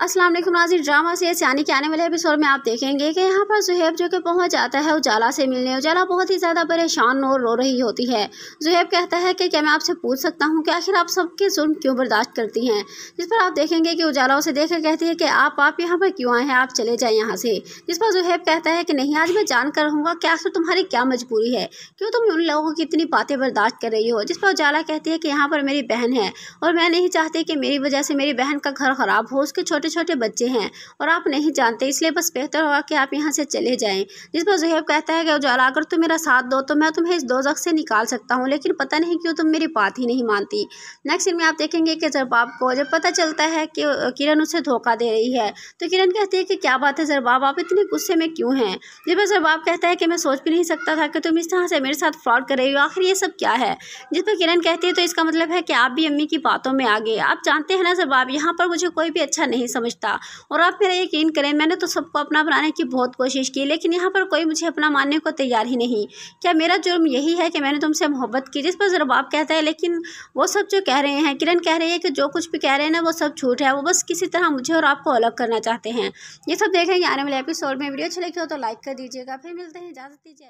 अस्सलाम वालेकुम नाज़रीन ड्रामा से यानी कि आने वाले एपिसोड में आप देखेंगे कि यहाँ पर जुहेब जो कि पहुँच जाता है उजाला से मिलने। उजाला बहुत ही ज़्यादा परेशान और रो रही होती है। जुहेब कहता है कि, क्या मैं आपसे पूछ सकता हूँ कि आखिर आप सबके जुल्म क्यों बर्दाश्त करती हैं? जिस पर आप देखेंगे कि उजाला उसे देखकर कहती है कि, आप आप यहाँ पर क्यों आए हैं? आप चले जाए यहाँ से। जिस पर जुहेब कहता है कि, नहीं, आज मैं जान कर रहूँगा कि आखिर तुम्हारी क्या मजबूरी है? क्यों तुम उन लोगों की इतनी बातें बर्दाश्त कर रही हो? जिस पर उजाला कहती है कि, यहाँ पर मेरी बहन है और मैं नहीं चाहती कि मेरी वजह से मेरी बहन का घर ख़राब हो, उसके छोटे छोटे बच्चे हैं और आप नहीं जानते, इसलिए बस बेहतर होगा कि आप यहाँ से चले जाएँ। जिस पर जहेब कहता है कि, उजाला, अगर तुम मेरा साथ दो तो मैं तुम्हें इस दो से निकाल सकता हूँ, लेकिन पता नहीं क्यों तुम मेरी बात ही नहीं मानती। नेक्स्ट में आप देखेंगे कि जरबाब को, जब पता चलता है कि किरण उसे धोखा दे रही है तो किरण कहती है कि, क्या बात है जरबाब, आप इतने गुस्से में क्यों हैं? जिस पर जरबाब कहता है कि, मैं सोच भी नहीं सकता था कि तुम इस तरह से मेरे साथ फ्रॉड कर रही हो, आखिर ये सब क्या है? जिस पर किरण कहती है तो इसका मतलब है कि आप भी अम्मी की बातों में आ गए आप जानते हैं ना जरबाब, यहाँ पर मुझे कोई भी अच्छा नहीं समझता। और आप मेरा यकीन करें, मैंने तो सबको अपना बनाने की बहुत कोशिश की, लेकिन यहाँ पर कोई मुझे अपना मानने को तैयार ही नहीं। क्या मेरा जुर्म यही है कि मैंने तुमसे मोहब्बत की, जिस पर जरबाब कहता है, लेकिन वो सब जो कह रहे हैं, किरण कह रही है कि जो कुछ भी कह रहे हैं ना, वो सब झूठ है, वो बस किसी तरह मुझे और आपको अलग करना चाहते हैं। ये सब देखेंगे आने वाले एपिसोड में। वीडियो अच्छी लगी हो तो लाइक कर दीजिएगा, फिर मिलते हैं, इजाज़त दीजिए